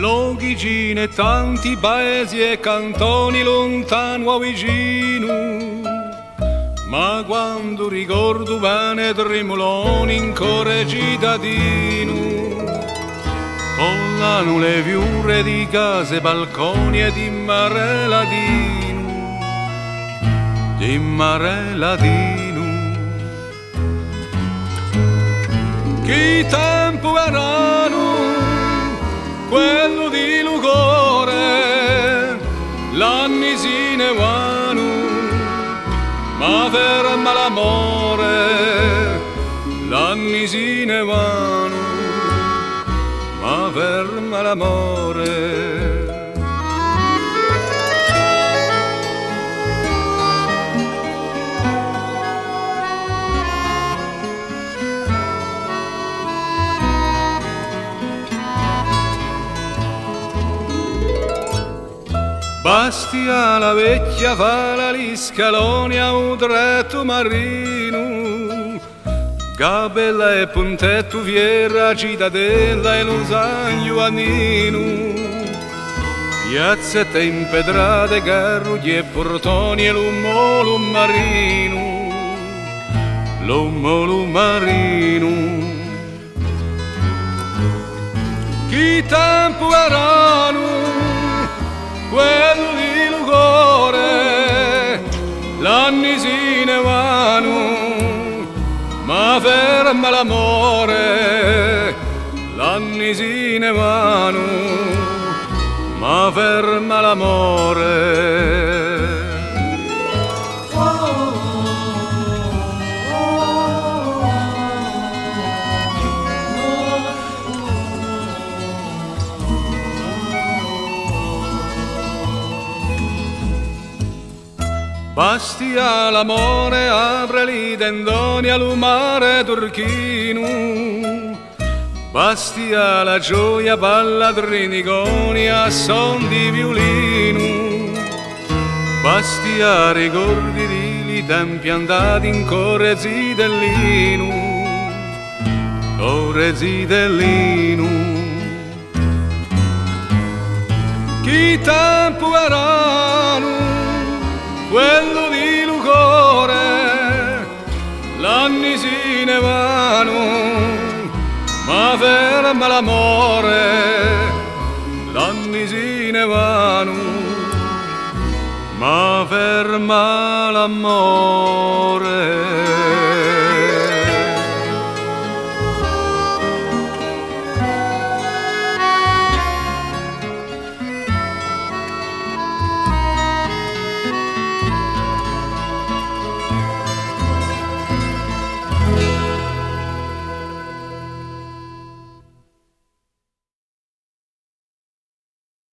Logigine, tanti paesi e cantoni lontano a vicino. Ma quando ricordo bene tremoloni in cuore cittadino, collano le fiure di case, balconi e di mare latino, di mare latino. Chi l'anni si ne vanno, ma ferma l'amore, l'anni si ne vanno, ma ferma l'amore. Bastia la vecchia fala gli scaloni a un tratto marino Gabella e Pontetto Viera, Cittadella e Losagno Annino Piazzette impedrate, carrugli e portoni e l'ummolo marino L'ummolo marino Chi tempo erano ferma l'amore, l'anni si ne vanno, ma ferma l'amore. Bastia l'amore apre i tendoni al mare turchino. Bastia la gioia balla triniconi a son di violino. Bastia ricordi di li tempi andati in core zitellino Core zitellino Chi tempo erano quello di Lucore, l'anni si ne vanno, ma ferma l'amore, l'anni si ne vanno, ma ferma l'amore.